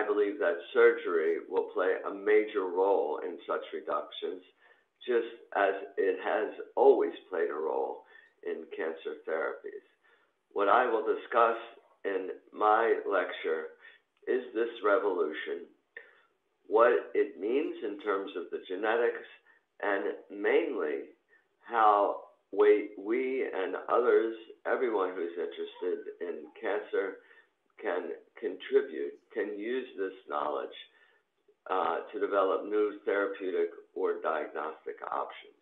I believe that surgery will play a major role in such reductions, just as it has always played a role in cancer therapies. What I will discuss in my lecture is this revolution, what it means in terms of the genetics, and mainly how we, we and others, everyone who's interested in cancer, can contribute, knowledge uh, to develop new therapeutic or diagnostic options.